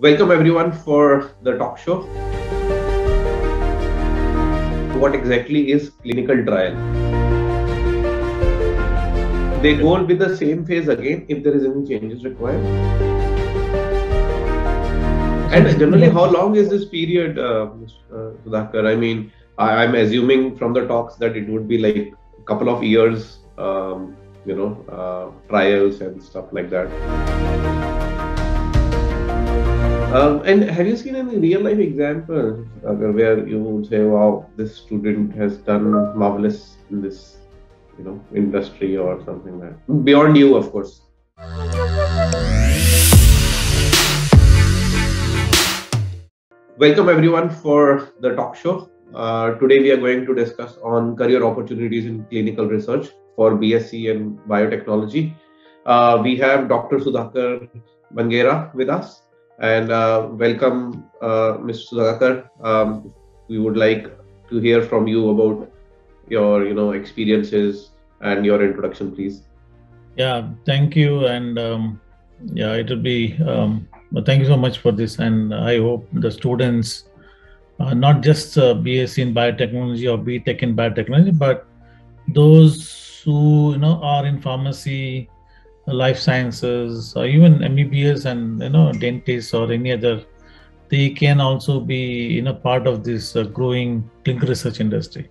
Welcome everyone for the talk show. What exactly is clinical trial? They go with the same phase again if there is any changes required. And generally, how long is this period, uh, Mr. Sudhakar? I mean, I, am assuming from the talks that it would be like a couple of years, um, you know, uh, trials and stuff like that. Um, and have you seen any real life examples where you would say, wow, this student has done marvelous in this, you know, industry or something like that? Beyond you, of course. Welcome everyone for the talk show. Uh, today we are going to discuss on career opportunities in clinical research for BSc and biotechnology. Uh, we have Dr. Sudhakar Bangera with us and uh, welcome, uh, Mr. Sudhakar. Um, we would like to hear from you about your, you know, experiences and your introduction, please. Yeah, thank you, and um, yeah, it will be. Um, thank you so much for this, and I hope the students, uh, not just uh, BSc in biotechnology or BTech in biotechnology, but those who you know are in pharmacy life sciences or even MBBS and you know dentists or any other, they can also be you know part of this uh, growing clinical research industry.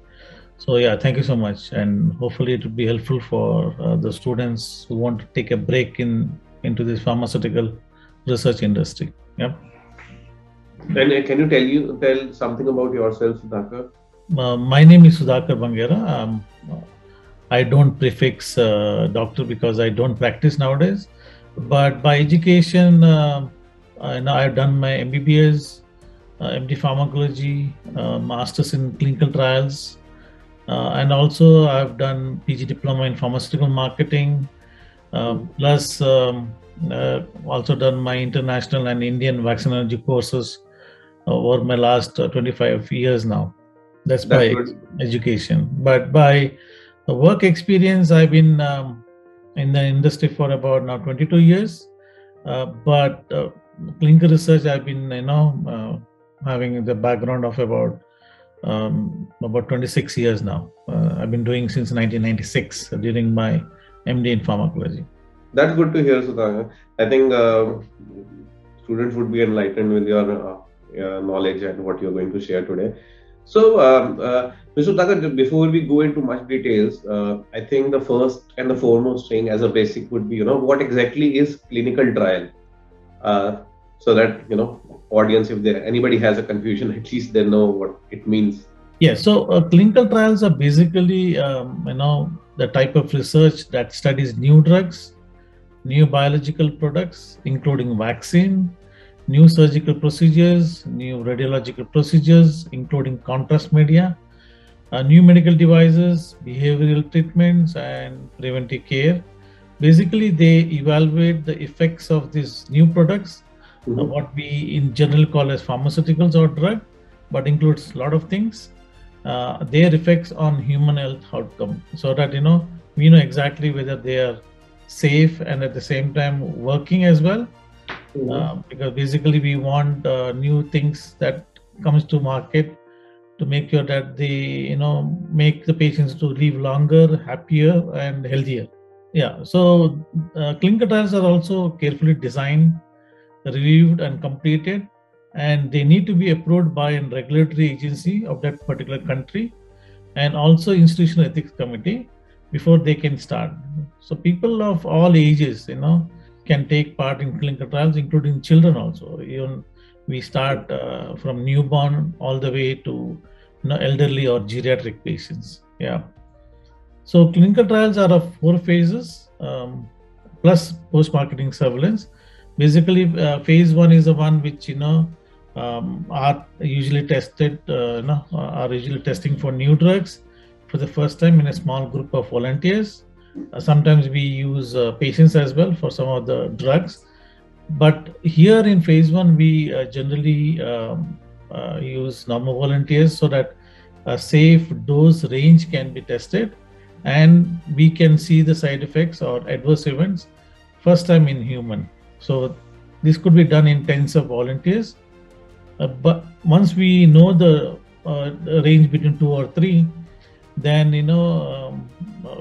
So yeah, thank you so much, and hopefully it will be helpful for uh, the students who want to take a break in into this pharmaceutical research industry. Yeah. And uh, can you tell you tell something about yourself, Sudhakar? Uh, my name is Sudhakar Bangera. Um, I don't prefix uh, doctor because I don't practice nowadays. But by education, uh, I know I've done my MBBS, uh, MD pharmacology, uh, masters in clinical trials, uh, and also I've done PG diploma in pharmaceutical marketing. Uh, plus, um, also done my international and Indian vaccinology courses over my last 25 years now. That's, That's by good. education. But by the work experience, I've been um, in the industry for about now 22 years, uh, but uh, clinical research, I've been, you know, uh, having the background of about um, about 26 years now. Uh, I've been doing since 1996 during my MD in pharmacology. That's good to hear, Sudhakar. I think uh, students would be enlightened with your uh, knowledge and what you're going to share today. So, um, uh, Mr. Thakur, before we go into much details, uh, I think the first and the foremost thing as a basic would be, you know, what exactly is clinical trial? Uh, so that, you know, audience, if there anybody has a confusion, at least they know what it means. Yeah, so uh, clinical trials are basically, um, you know, the type of research that studies new drugs, new biological products, including vaccine, new surgical procedures, new radiological procedures, including contrast media, uh, new medical devices, behavioral treatments, and preventive care. Basically, they evaluate the effects of these new products, uh, mm-hmm. uh, what we in general call as pharmaceuticals or drug, but includes a lot of things. Uh, their effects on human health outcome, so that you know we know exactly whether they are safe and at the same time working as well mm-hmm. uh, because basically we want uh, new things that comes to market to make sure that they you know make the patients to live longer happier and healthier yeah so uh, clinical trials are also carefully designed reviewed and completed and they need to be approved by a regulatory agency of that particular country and also institutional ethics committee before they can start so people of all ages you know can take part in clinical trials, including children also. Even we start uh, from newborn all the way to you know, elderly or geriatric patients. Yeah. So clinical trials are of four phases um, plus post-marketing surveillance. Basically, uh, phase one is the one which you know um, are usually tested, uh, you know, are usually testing for new drugs for the first time in a small group of volunteers. Uh, sometimes we use uh, patients as well for some of the drugs. But here in phase one, we uh, generally um, use normal volunteers so that a safe dose range can be tested and we can see the side effects or adverse events first time in human. So this could be done in tens of volunteers. Uh, but once we know the uh, range between two or three, then you know um,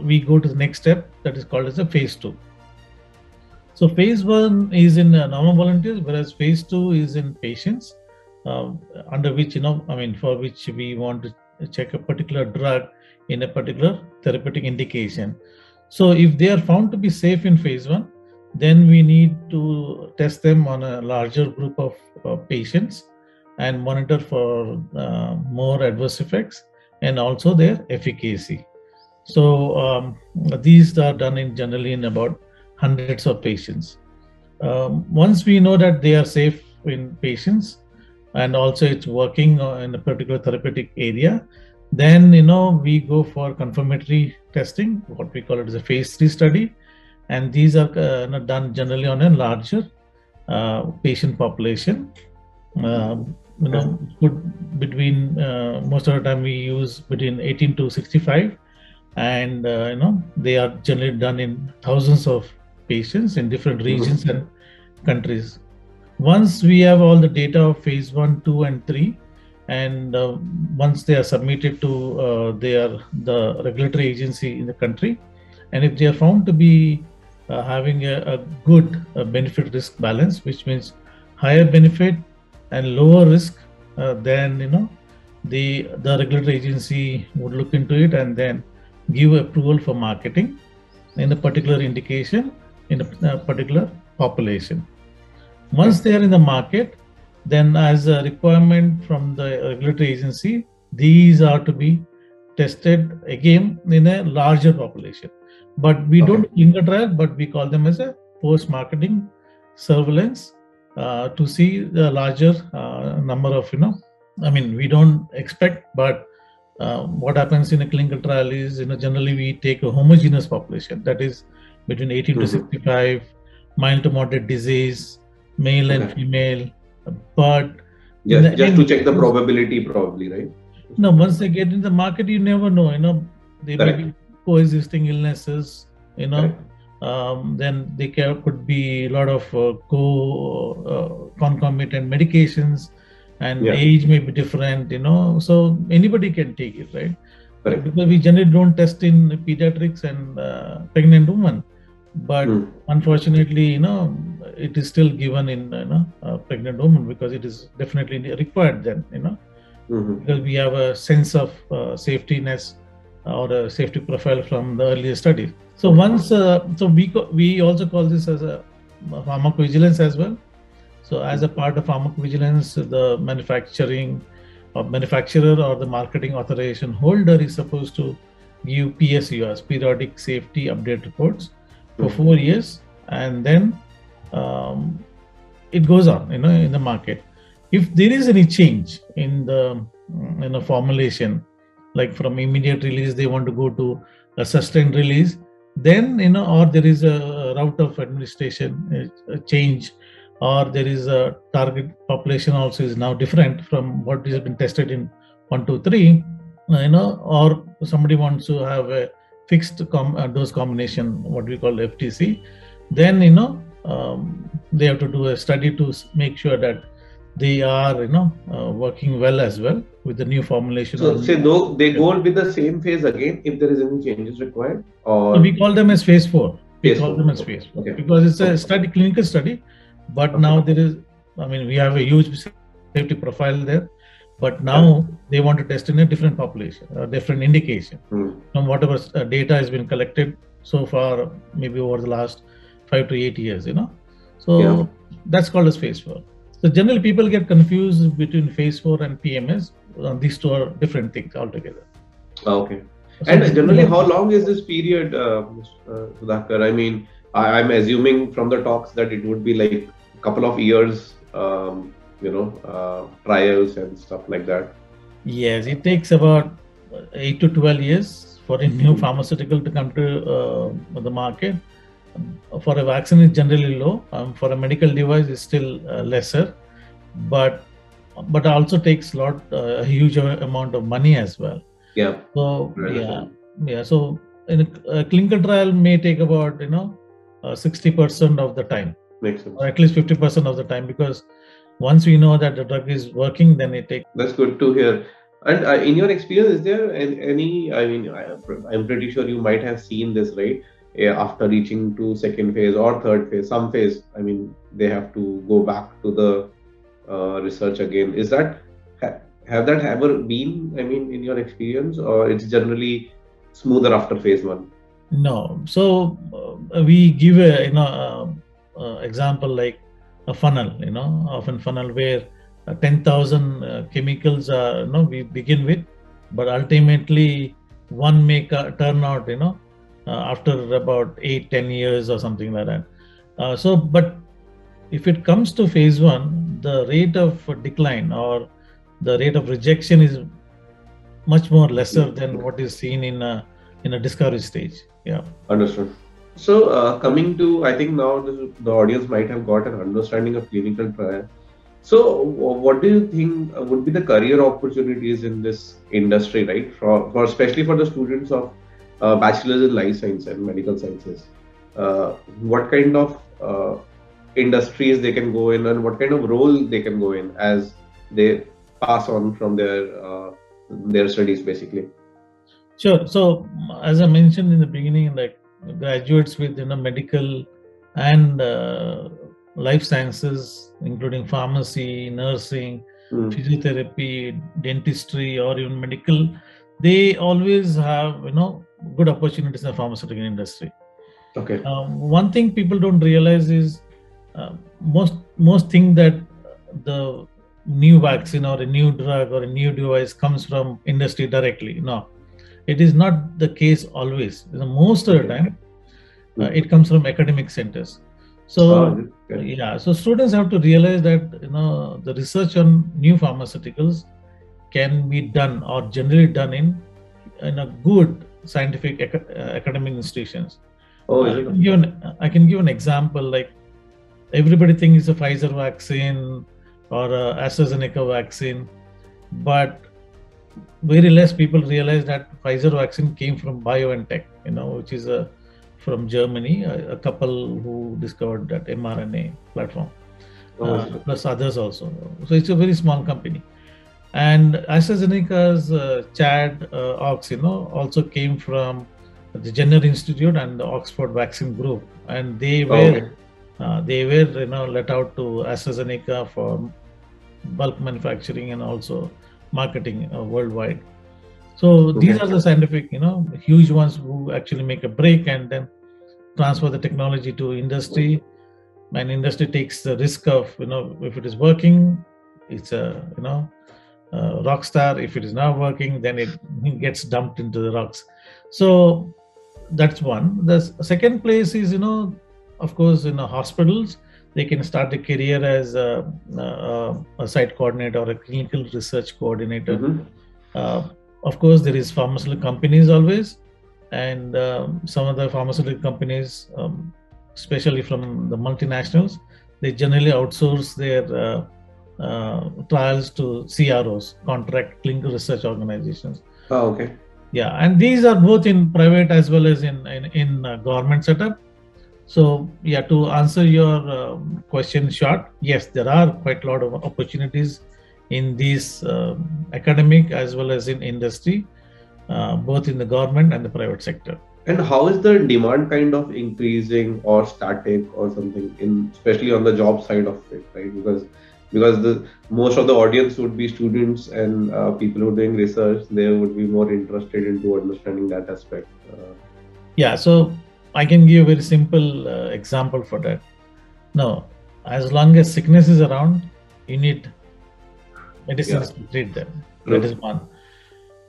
we go to the next step that is called as a phase two. So phase one is in uh, normal volunteers, whereas phase two is in patients, um, under which you know I mean for which we want to check a particular drug in a particular therapeutic indication. So if they are found to be safe in phase one, then we need to test them on a larger group of uh, patients and monitor for uh, more adverse effects and also their efficacy. So um, these are done in generally in about hundreds of patients. Um, once we know that they are safe in patients and also it's working in a particular therapeutic area, then you know we go for confirmatory testing, what we call it as a phase three study, and these are uh, done generally on a larger uh, patient population. Uh, you know, between uh, most of the time we use between 18 to 65, and uh, you know they are generally done in thousands of patients in different regions and countries. Once we have all the data of phase one, two, and three, and uh, once they are submitted to uh, their the regulatory agency in the country and if they are found to be uh, having a, a good uh, benefit risk balance which means higher benefit and lower risk uh, then you know the the regulatory agency would look into it and then give approval for marketing in a particular indication in a, a particular population once they are in the market then as a requirement from the regulatory agency, these are to be tested again in a larger population. But we okay. don't clinical trial, but we call them as a post-marketing surveillance uh, to see the larger uh, number of, you know, I mean, we don't expect, but uh, what happens in a clinical trial is, you know, generally we take a homogeneous population that is between 18 mm-hmm. to 65, mild to moderate disease, male okay. and female, but yes, just to check the probability, probably, right? No, once they get in the market, you never know. You know, they Correct. may be coexisting illnesses. You know, um, then they can, could be a lot of uh, co uh, concomitant medications, and yeah. age may be different. You know, so anybody can take it, right? Correct. Because we generally don't test in pediatrics and uh, pregnant women but mm. unfortunately you know it is still given in you know a pregnant woman because it is definitely required then you know mm-hmm. because we have a sense of uh, safetyness or a safety profile from the earlier studies so once uh, so we we also call this as a pharmacovigilance as well so as a part of pharmacovigilance the manufacturing or manufacturer or the marketing authorization holder is supposed to give PSURs periodic safety update reports for mm-hmm. four years and then um, it goes on you know in the market if there is any change in the you know formulation like from immediate release they want to go to a sustained release then you know or there is a route of administration a change or there is a target population also is now different from what has been tested in 1 2 3 you know or somebody wants to have a fixed com- uh, dose combination, what we call fdc then you know um, they have to do a study to make sure that they are you know uh, working well as well with the new formulation. So say though they go with the same phase again if there is any changes required, or so we call them as phase four. We phase call four. them as phase four okay. because it's a study, clinical study, but okay. now there is. I mean, we have a huge safety profile there but now they want to test in a different population, a different indication mm. from whatever uh, data has been collected so far, maybe over the last five to eight years, you know. So yeah. that's called as phase four. So generally, people get confused between phase four and PMS. Uh, these two are different things altogether. Okay. So and generally, how long is this period, uh, uh, I mean, I, am assuming from the talks that it would be like a couple of years um, you know uh, trials and stuff like that yes it takes about 8 to 12 years for a new hmm. pharmaceutical to come to uh, the market for a vaccine is generally low um, for a medical device is still uh, lesser but but also takes a lot uh, a huge amount of money as well yeah so yeah yeah so in a, a clinical trial may take about you know 60% uh, of the time makes sense. or at least 50% of the time because once we know that the drug is working then it takes That's good to hear. And uh, in your experience, is there any? I mean, I, I'm pretty sure you might have seen this, right? After reaching to second phase or third phase, some phase, I mean, they have to go back to the uh, research again. Is that ha- have that ever been? I mean, in your experience, or it's generally smoother after phase one? no so uh, we give a you know uh, uh, example like a funnel you know often funnel where uh, 10000 uh, chemicals are you know we begin with but ultimately one may turn out you know after about 8 10 years or something like that so but if it comes to phase 1 the rate of decline or the rate of rejection is much more lesser than what is seen in a in a discovery stage yeah Understood. So, uh, coming to, I think now the, the audience might have got an understanding of clinical trial. So, what do you think would be the career opportunities in this industry, right? For, for especially for the students of uh, bachelor's in life science and medical sciences. Uh, what kind of uh, industries they can go in, and what kind of role they can go in as they pass on from their uh, their studies, basically. Sure. So, as I mentioned in the beginning, like graduates with you know medical and uh, life sciences, including pharmacy, nursing, Hmm. physiotherapy, dentistry, or even medical, they always have you know good opportunities in the pharmaceutical industry. Okay. Um, one thing people don't realize is uh, most most think that the new vaccine or a new drug or a new device comes from industry directly. No, it is not the case always. Most of the time, uh, it comes from academic centers. So Ah, okay. yeah, so students have to realize that you know the research on new pharmaceuticals can be done or generally done in in a good scientific aca- uh, academic institutions. Oh, I is it? can give an, I can give an example. Like everybody thinks it's a Pfizer vaccine or a AstraZeneca vaccine, but very less people realize that Pfizer vaccine came from BioNTech, you know, which is a from Germany, a, a couple who discovered that mRNA platform, Oh, uh, plus others also. So it's a very small company. And AstraZeneca's uh, Chad uh, Ox, you know, also came from the Jenner Institute and the Oxford Vaccine Group, and they Oh, were okay. Uh, they were you know let out to AstraZeneca for bulk manufacturing and also marketing uh, worldwide. So these Okay. are the scientific, you know, huge ones who actually make a break and then transfer the technology to industry. And industry takes the risk of, you know, if it is working, it's a, you know, uh, rock star. If it is not working, then it gets dumped into the rocks. So that's one. The second place is, you know, of course, in the hospitals, they can start a career as a, a, a site coordinator or a clinical research coordinator. Mhm. Uh, of course, there is pharmaceutical companies always, and um, some of the pharmaceutical companies, um, especially from the multinationals, they generally outsource their uh, uh, trials to CROs, contract clinical research organizations. Oh, okay. Yeah, and these are both in private as well as in in, in uh, government setup. So yeah, to answer your um, question short, yes, there are quite a lot of opportunities in these um, academic as well as in industry, uh, both in the government and the private sector. And how is the demand kind of increasing or static or something in especially on the job side of it, right? Because because the most of the audience would be students and uh, people who are doing research, they would be more interested into understanding that aspect. Uh, Yeah, so I can give a very simple uh, example for that. No, as long as sickness is around, you need medicines to treat them. That True. is one.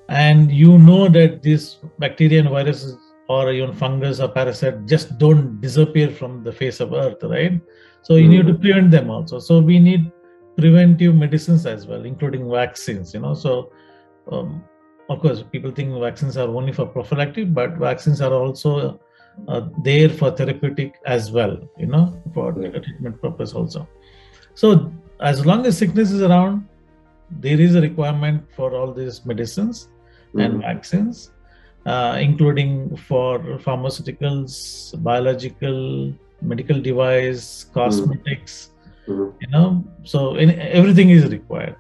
And you know that these bacteria and viruses or even fungus or parasite just don't disappear from the face of earth, right? So you need to prevent them also. So we need preventive medicines as well, including vaccines, you know. So um, of course, people think vaccines are only for prophylactic, but vaccines are also uh, there for therapeutic as well, you know, for treatment purpose also. So as long as sickness is around, there is a requirement for all these medicines and Mhm. vaccines, uh, including for pharmaceuticals, biological, medical device, cosmetics, Mhm. you know, so in, everything is required.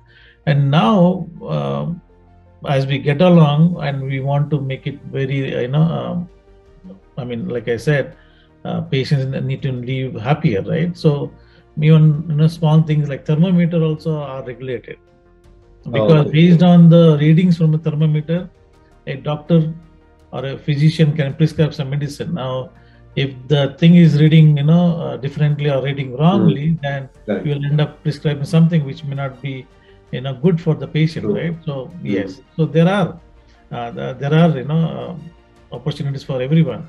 And now, um, as we get along and we want to make it very, you know, um, I mean, like I said, uh, patients need to live happier, right? So even you know small things like thermometer also are regulated because okay. based on the readings from a thermometer, a doctor or a physician can prescribe some medicine. Now, if the thing is reading, you know, uh, differently or reading wrongly, then Correct. you will end up prescribing something which may not be, you know, good for the patient, True. right? So yes, so there are, uh, there are, you know, uh, opportunities for everyone.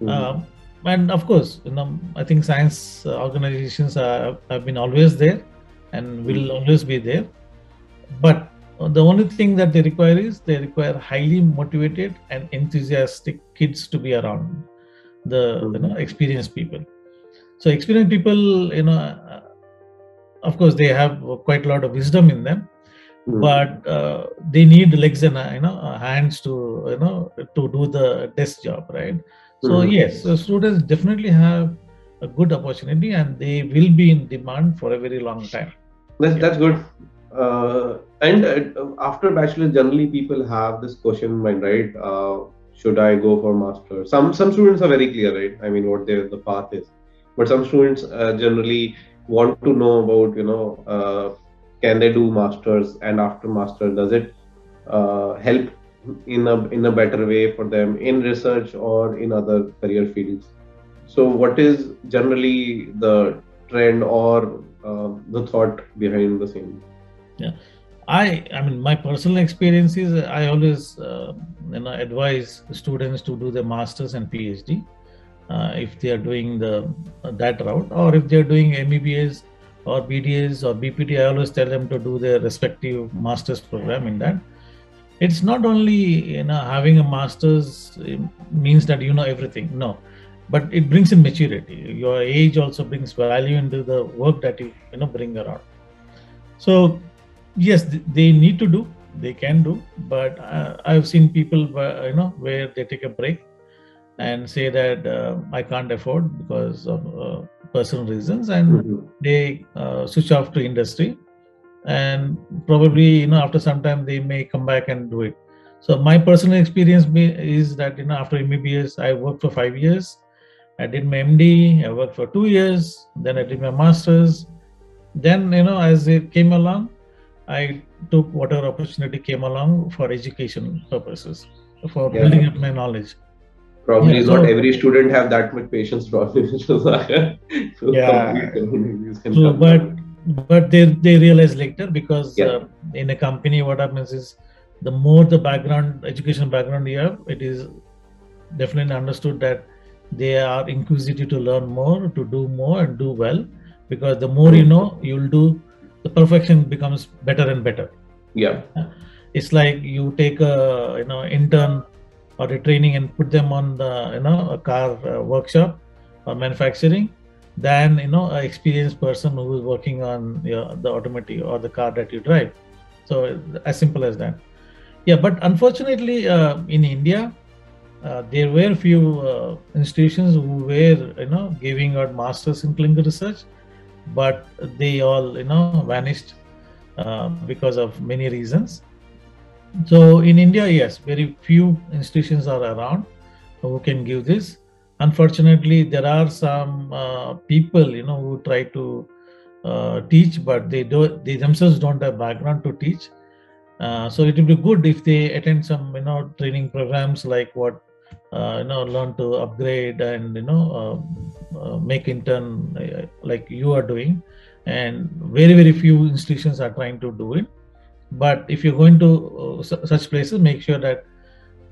Mhm. Um, and of course, you know, I think science uh, organizations are, have been always there and will Mm. always be there. But uh, the only thing that they require is they require highly motivated and enthusiastic kids to be around the you know Mhm. experienced people. So experienced people, you know, uh, of course, they have quite a lot of wisdom in them, Mhm. but uh, they need legs and uh, you know uh, hands to you know to do the desk job right so Mhm. yes so students definitely have a good opportunity and they will be in demand for a very long time That's Yeah. that's good. Uh, and uh, after bachelor, generally people have this question in mind, right? Uh, should I go for master? Some some students are very clear, right? I mean, what their the path is, but some students uh, generally want to know about, you know, uh, can they do masters, and after master, does it uh, help in a in a better way for them in research or in other career fields? So, what is generally the trend or uh, the thought behind the same? Yeah, I i mean my personal experience is i always uh, you know advise students to do the masters and phd uh, if they are doing the that route or if they are doing mbbs or bds or bpt i always tell them to do their respective masters program in that it's not only you know having a masters means that you know everything no. But it brings in maturity. Your age also brings value into the work that you you know bring around. So yes they need to do they can do but uh, i've seen people where, you know where they take a break and say that uh, i can't afford because of uh, personal reasons and Mhm. they uh, switch off to industry and probably you know after some time they may come back and do it so my personal experience be- is that you know after mbbs i worked for five years i did my md i worked for two years then i did my masters then you know as it came along i took whatever opportunity came along for education purposes for Yeah. building up my knowledge Probably Yeah, not so- every student have that much patience. Probably, to Yeah. So, but. But they they realize later because Yeah. uh, in a company what happens is the more the background education background you have it is definitely understood that they are inquisitive to learn more to do more and do well because the more you know you'll do the perfection becomes better and better. Yeah, it's like you take a you know intern or a training and put them on the you know a car uh, workshop or manufacturing than you know an experienced person who is working on your, the automotive or the car that you drive. So as simple as that. Yeah but unfortunately uh, in india uh, there were few uh, institutions who were you know giving out masters in clinical research but they all you know vanished uh, because of many reasons. So in India, yes, very few institutions are around who can give this. Unfortunately, there are some uh, people, you know, who try to uh, teach, but they do they themselves don't have background to teach. Uh, so it would be good if they attend some, you know, training programs like what, uh, you know, learn to upgrade and you know uh, uh, make intern like you are doing, and very very few institutions are trying to do it but if you're going to su- such places make sure that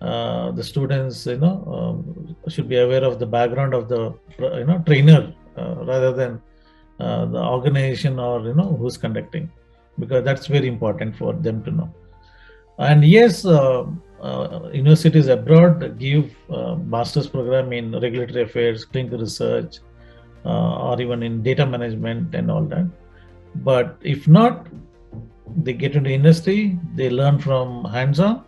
uh, the students you know um, should be aware of the background of the you know trainer uh, rather than uh, the organization or you know who's conducting because that's very important for them to know. And yes uh, uh, universities abroad give master's program in regulatory affairs clinical research or even in data management and all that. But if not they get into industry they learn from hands-on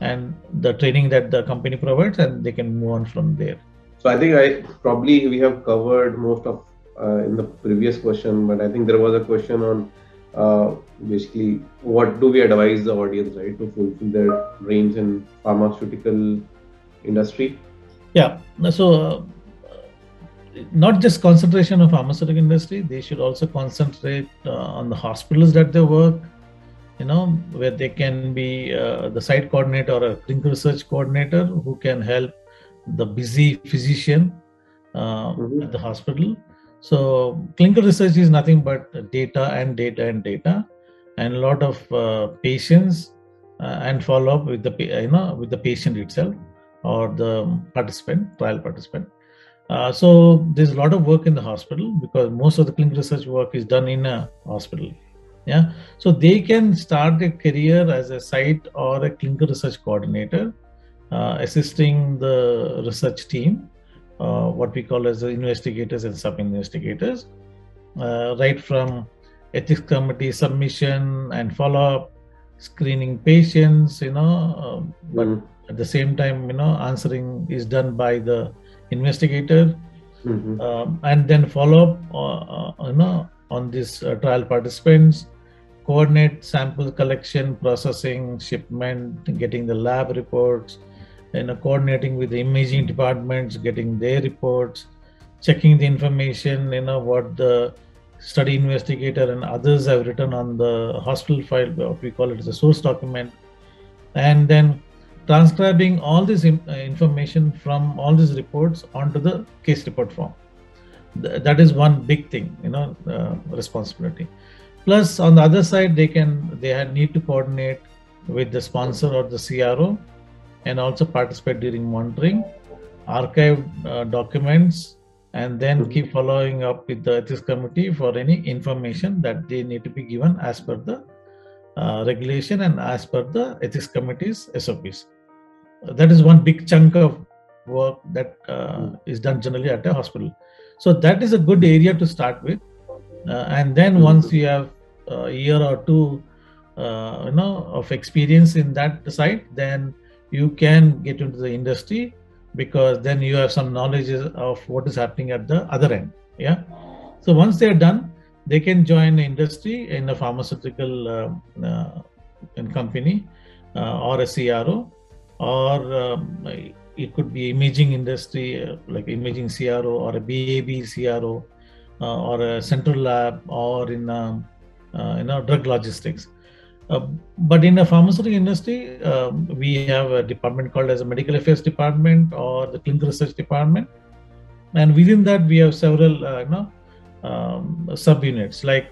and the training that the company provides and they can move on from there So I think I probably we have covered most of uh, in the previous question, but I think there was a question on uh, basically what do we advise the audience right to fulfill their dreams in pharmaceutical industry. Yeah. So. Uh, not just concentration of pharmaceutical industry they should also concentrate uh, on the hospitals that they work you know where they can be uh, the site coordinator or a clinical research coordinator who can help the busy physician uh, mm-hmm. at the hospital. So clinical research is nothing but data and data and data, and a lot of uh, patients uh, and follow up with the you know with the patient itself or the participant trial participant. Uh, so there's a lot of work in the hospital because most of the clinical research work is done in a hospital. Yeah, so they can start a career as a site or a clinical research coordinator uh, assisting the research team, uh, what we call as the investigators and sub-investigators, uh, right from ethics committee submission and follow-up, screening patients, you know, but mm at the same time, you know, answering is done by the investigator, mm-hmm. um, and then follow up, uh, you know, on these uh, trial participants, coordinate sample collection, processing, shipment, getting the lab reports, you know, coordinating with the imaging departments, getting their reports, checking the information, you know, what the study investigator and others have written on the hospital file, what we call it as a source document, and then transcribing all this uh, information from all these reports onto the case report form. That is one big thing, you know, uh, responsibility. Plus, on the other side, they can they need to coordinate with the sponsor or the CRO and also participate during monitoring, archive uh, documents, and then mm-hmm. keep following up with the ethics committee for any information that they need to be given as per the uh, regulation and as per the ethics committee's SOPs. That is one big chunk of work that uh, mm. is done generally at a hospital. So that is a good area to start with, uh, and then mm-hmm. once you have a year or two, uh, you know, of experience in that site, then you can get into the industry because then you have some knowledge of what is happening at the other end yeah so once they're done they can join the industry in a pharmaceutical uh, uh, company uh, or a cro or um, it could be imaging industry uh, like imaging cro or a bab cro uh, or a central lab or in um, uh, you drug logistics. Uh, but in the pharmaceutical industry, uh, we have a department called as a medical affairs department or the clinical research department, and within that we have several uh, you know um, subunits. Like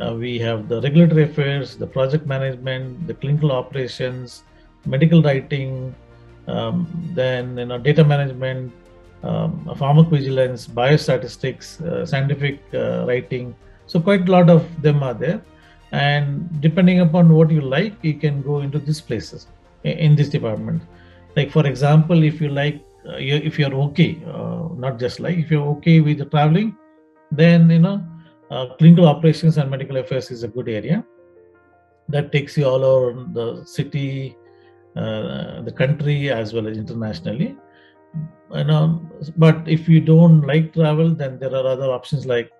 uh, we have the regulatory affairs, the project management, the clinical operations, medical writing, um, then you know data management, um, pharmacovigilance, biostatistics, uh, scientific uh, writing. So quite a lot of them are there. And depending upon what you like you can go into these places in this department. Like for example if you like uh, if you're okay uh, not just like if you're okay with the traveling then you know uh, clinical operations and medical affairs is a good area. That takes you all over the city the country as well as internationally you know but if you don't like travel then there are other options like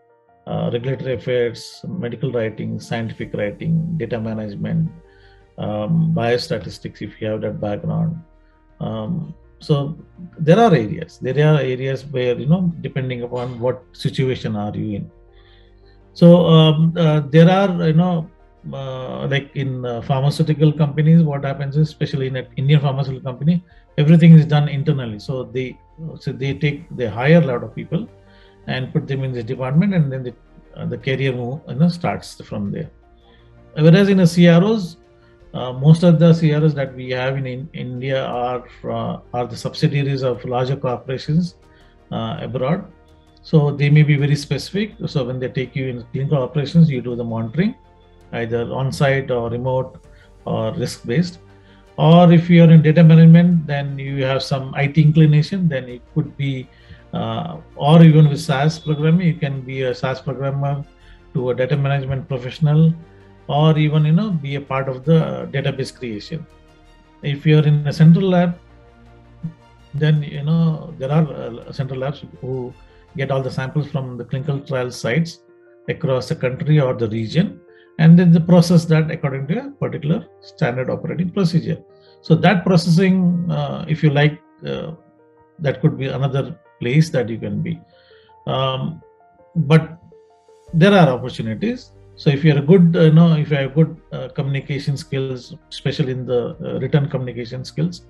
uh, regulatory affairs, medical writing, scientific writing, data management, um, biostatistics if you have that background. Um, so there are areas. There are areas where you know depending upon what situation are you in. So um, uh, there are you know uh, like in uh, pharmaceutical companies, what happens is, especially in an Indian pharmaceutical company, everything is done internally. So they so they take they hire a lot of people and put them in this department and then the, uh, the career move you know, starts from there. Whereas in the CROs, uh, most of the CROs that we have in, in India are uh, are the subsidiaries of larger corporations abroad. So they may be very specific. So when they take you in clinical operations, you do the monitoring, either on-site or remote or risk-based. Or if you are in data management, then you have some IT inclination. Then it could be uh, or even with SAS programming, you can be a SAS programmer to a data management professional, or even you know be a part of the database creation. If you are in a central lab, then you know there are uh, central labs who get all the samples from the clinical trial sites across the country or the region, and then they process that according to a particular standard operating procedure. So that processing, uh, if you like, uh, that could be another place that you can be. Um, but there are opportunities. So if you're a good, uh, you know, if you have good uh, communication skills, especially in the uh, written communication skills,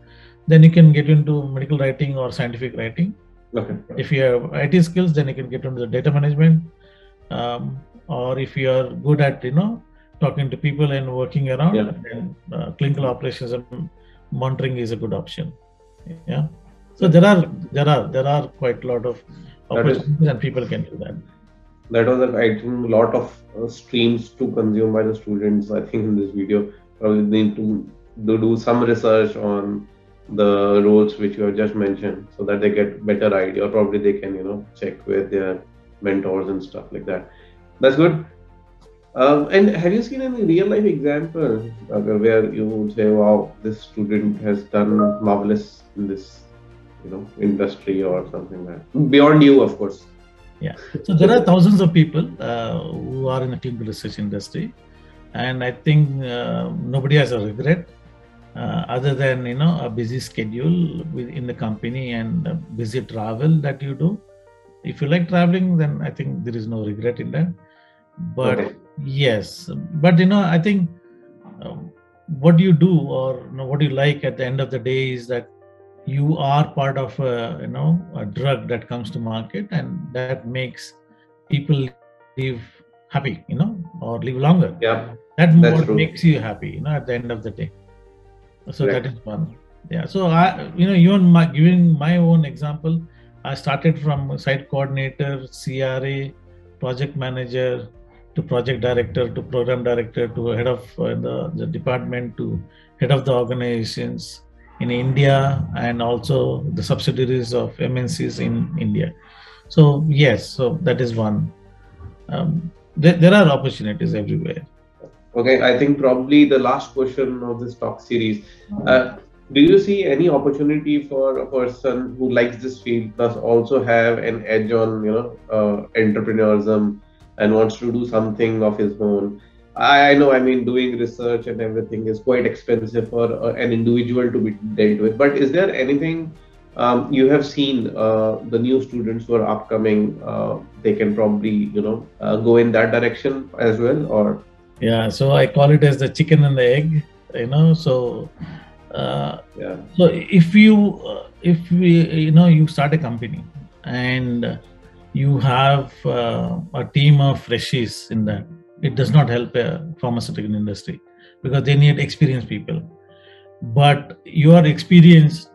then you can get into medical writing or scientific writing. Okay. If you have IT skills, then you can get into the data management. Um, or if you are good at, you know, talking to people and working around, Yeah. then uh, clinical operations and monitoring is a good option. Yeah. So there are there are there are quite a lot of That is- opportunities and people can do that. that was I think a lot of uh, streams to consume by the students. I think in this video probably need to do, do some research on the roles which you have just mentioned, so that they get better idea. Or probably they can you know check with their mentors and stuff like that. That's good. Um, and have you seen any real life example where you would say, "Wow, this student has done marvelous in this, you know, industry or something like that"? Beyond you, of course. Yeah. So there are thousands of people uh, who are in the clinical research industry, and I think uh, nobody has a regret uh, other than you know a busy schedule within the company and busy travel that you do. If you like traveling, then I think there is no regret in that. But Okay. yes, but you know I think um, what you do or you know, what you like at the end of the day is that you are part of a you know a drug that comes to market and that makes people live happy you know or live longer Yeah. that That's what true. makes you happy you know at the end of the day so Correct. that is one yeah so i you know even my giving my own example i started from site coordinator cra project manager to project director to program director to head of uh, the, the department to head of the organizations in india and also the subsidiaries of mncs in india so yes so that is one um, there, there are opportunities everywhere Okay, I think probably the last question of this talk series. Uh, do you see any opportunity for a person who likes this field plus also have an edge on you know uh, entrepreneurism and wants to do something of his own? I I know, I mean, doing research and everything is quite expensive for uh, an individual to be dealt with. But is there anything um, you have seen uh, the new students who are upcoming? Uh, they can probably you know uh, go in that direction as well, or Yeah, so I call it as the chicken and the egg, you know. So, uh, yeah. so if you uh, if we you know you start a company and you have uh, a team of freshies in that, it does not help a pharmaceutical industry because they need experienced people. But you are experienced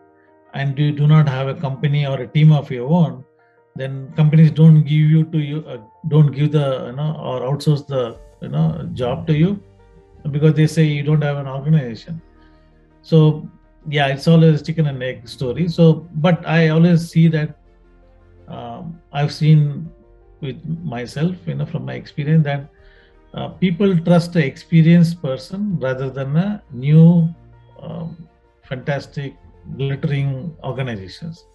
and you do not have a company or a team of your own, then companies don't give you to you uh, don't give the you know or outsource the you know job to you because they say you don't have an organization. So yeah it's always chicken and egg story. So but i always see that um, i've seen with myself you know from my experience that uh, people trust an experienced person rather than a new um, fantastic glittering organizations.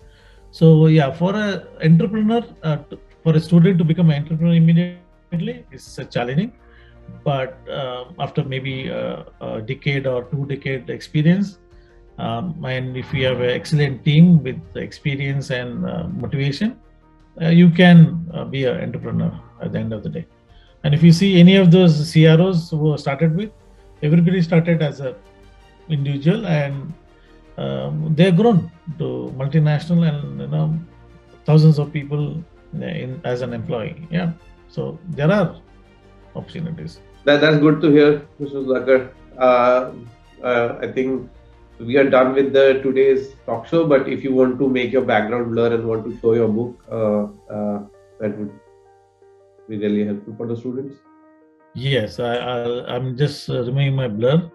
So yeah for a entrepreneur uh, for a student to become an entrepreneur immediately is uh, challenging. But uh, after maybe a, a decade or two decade experience um, and if you have an excellent team with experience and uh, motivation uh, you can uh, be an entrepreneur at the end of the day and if you see any of those cros who started with everybody started as a individual and um, they have grown to multinational and you know thousands of people in as an employee yeah so there are opportunities That, that's good to hear, Mr. Sudhakar. Uh, uh, I think we are done with the today's talk show. But if you want to make your background blur and want to show your book, uh, uh, that would be really helpful for the students. Yes, I, I'm just uh, removing my blur.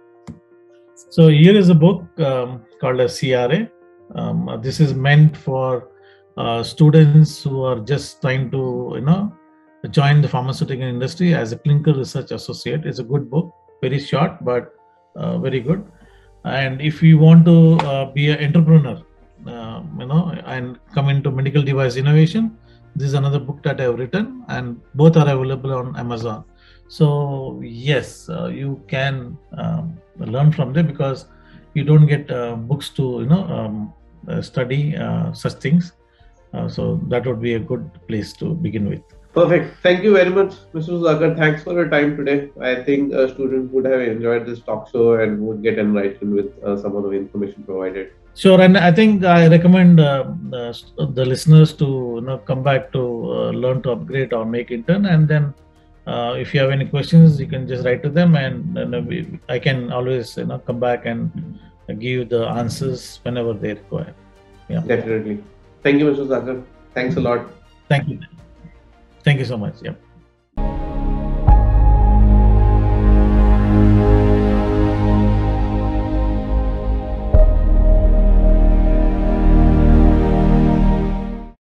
So here is a book um, called a CRA. Um, uh, this is meant for uh, students who are just trying to, you know, join the pharmaceutical industry as a clinical research associate. It's a good book, very short but uh, very good. And if you want to uh, be an entrepreneur, uh, you know, and come into medical device innovation. This is another book that I have written, and both are available on Amazon. So yes, uh, you can um, learn from them because you don't get uh, books to you know um, uh, study uh, such things. So that would be a good place to begin with. Perfect. Thank you very much, Mr. Sudhakar. Thanks for your time today. I think uh, students would have enjoyed this talk show and would get enlightened with uh, some of the information provided. Sure, and I think I recommend uh, the, the listeners to you know come back to uh, learn to upgrade or make intern, and then uh, if you have any questions, you can just write to them, and, and we, I can always you know come back and give the answers whenever they require. Yeah. Definitely. Thank you, Mr. Sudhakar. Thanks a lot. Thank you. Thank you so much. Yeah.